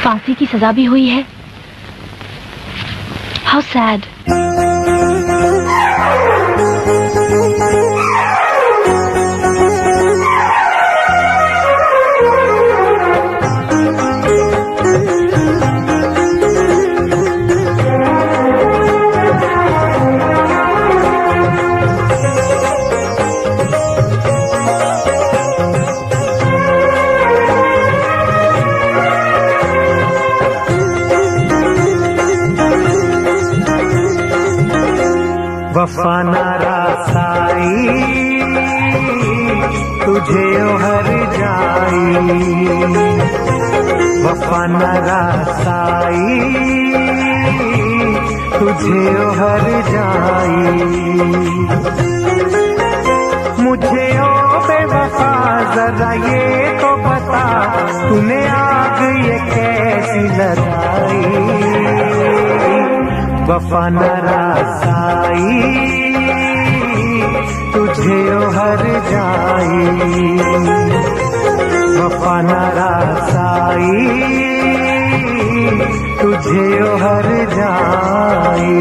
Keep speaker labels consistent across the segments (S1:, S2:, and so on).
S1: फांसी की सजा भी हुई है। हाउ सैड
S2: वफा नारा साई तुझे हर जाई। वफा नारा साई तुझे हर जाई। मुझे ओ बेवफा, जरा ये तो बता, तूने आग ये वफा नारा साई तुझे ओ हर जाई। वफा नारा साई तुझे ओ हर जाई।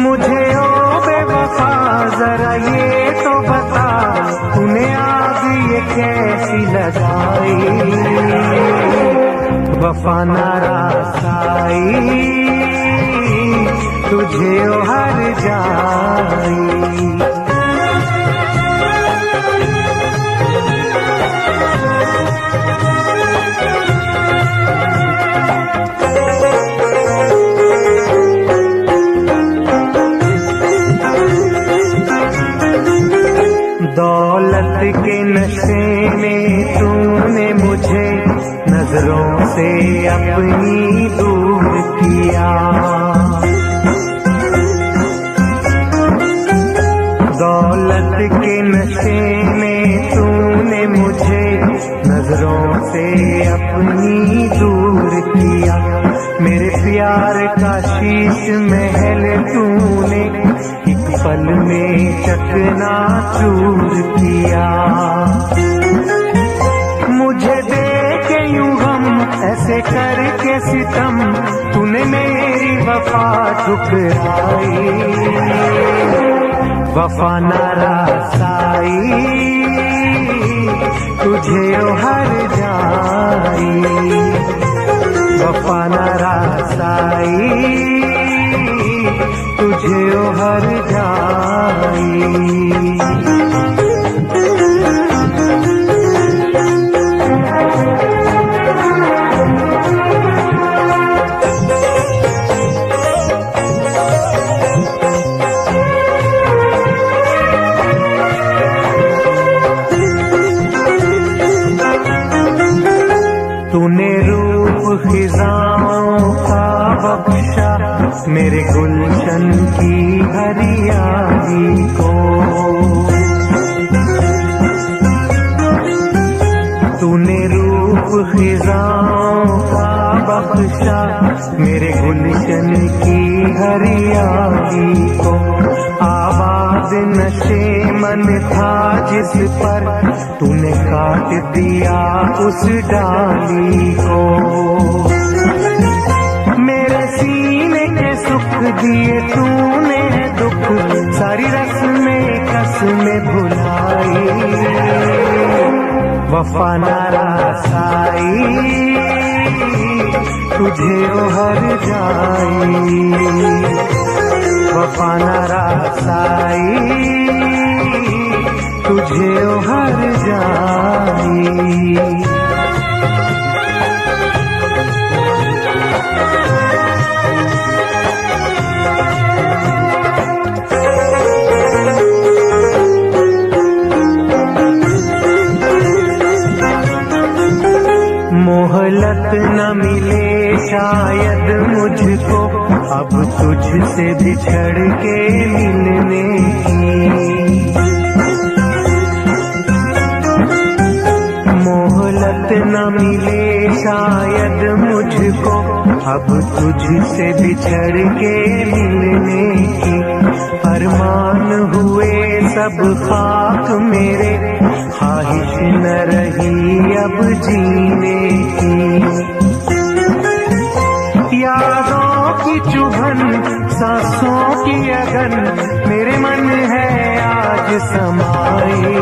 S2: मुझे ओ बेवफा, जरा ये तो बता, तूने आज ये कैसी लगाई? वफा नारा तुझे हर जाई। से अपनी दूर किया। दौलत के नशे में तूने मुझे नज़रों से अपनी दूर किया। मेरे प्यार का शीश महल तूने एक पल में चकना चूर किया। ऐसे करके सितम तूने मेरी वफा ठुकराई। वफा नाराजाई तुझे हर जाई। मेरे गुलशन की हरियाली को। तूने रूप खिजाओं का बख्शा मेरे गुलशन की हरियाली को। आवाज़ नशे मन था जिस पर तूने काट दिया उस डाली को। वफा नारा साई तुझे ओहर हर जाई वफा नारा साई तुझे ओहर हर जाई। शायद मुझको अब तुझसे बिछड़ के मिलने की मोहलत न मिले शायद मुझको अब तुझसे बिछड़ के मिलने की अरमान हुए सब खाक मेरे, ख्वाहिश न रही अब जीने की। सांसों की अगन मेरे मन है आज समाई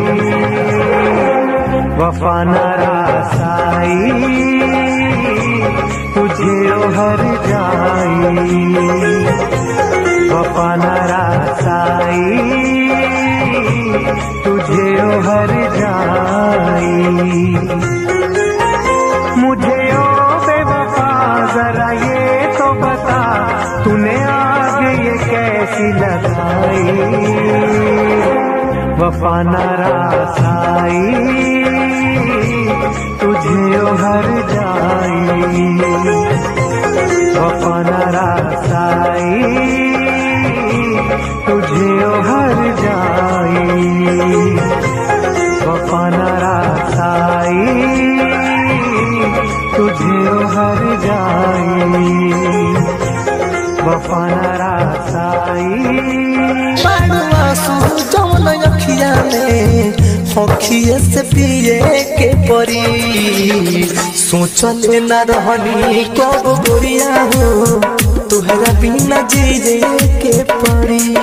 S2: वफा न लगाई। वफा न रासाई तुझे हर जाई। वफा न रासाई तुझे हर जाई। वफा न रासाई तुझे हर जाई। वफा
S1: अखिए से पिए के परी सोचले न रहनी कब गोरिया हो तुहरा बिना जी के परी